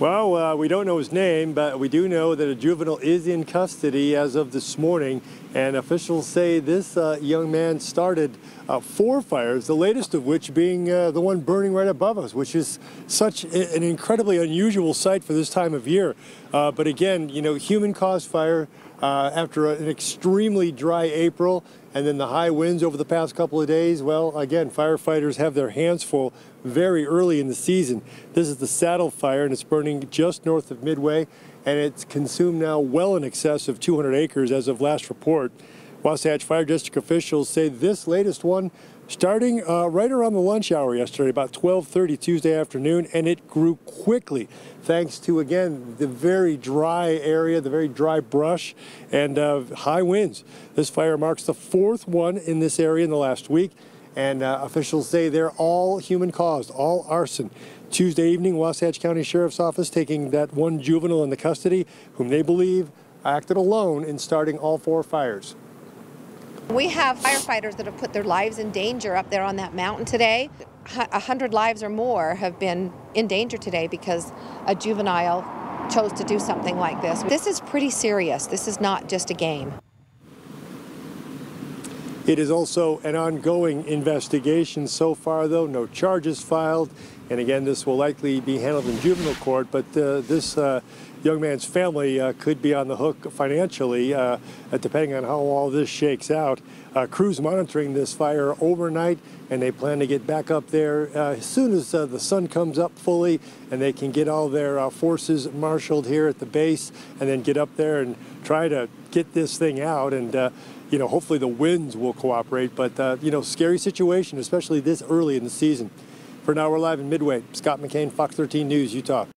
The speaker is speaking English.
Well, uh, we don't know his name, but we do know that a juvenile is in custody as of this morning. And officials say this uh, young man started uh, four fires, the latest of which being uh, the one burning right above us, which is such an incredibly unusual sight for this time of year. Uh, but again, you know, human caused fire uh, after an extremely dry April and then the high winds over the past couple of days. Well, again, firefighters have their hands full very early in the season. This is the Saddle Fire, and it's burning just north of Midway, and it's consumed now well in excess of 200 acres as of last report. Wasatch Fire District officials say this latest one starting uh, right around the lunch hour yesterday, about 12:30 Tuesday afternoon, and it grew quickly thanks to again the very dry area, the very dry brush, and uh, high winds. This fire marks the fourth one in this area in the last week, and uh, officials say they're all human caused, all arson. Tuesday evening, Wasatch County Sheriff's Office taking that one juvenile into custody, whom they believe acted alone in starting all four fires. We have firefighters that have put their lives in danger up there on that mountain today. A hundred lives or more have been in danger today because a juvenile chose to do something like this. This is pretty serious. This is not just a game. It is also an ongoing investigation. So far, though, no charges filed. And again, this will likely be handled in juvenile court, but uh, this uh, young man's family uh, could be on the hook financially, uh, depending on how all this shakes out. Uh, crews monitoring this fire overnight, and they plan to get back up there uh, as soon as the sun comes up fully, and they can get all their forces marshaled here at the base, and then get up there and try to get this thing out. And you know, hopefully the winds will cooperate. But, uh, you know, scary situation, especially this early in the season. For now, we're live in Midway. Scott McKane, Fox 13 News, Utah.